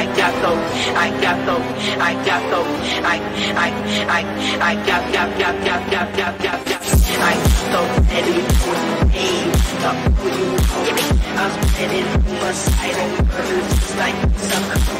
I got those, I got those, I got those, I, I, I, I got, got, got, got, got, got, got, got, I so heavy with pain, up with you, give me, I'm headed for a side of birds, like some.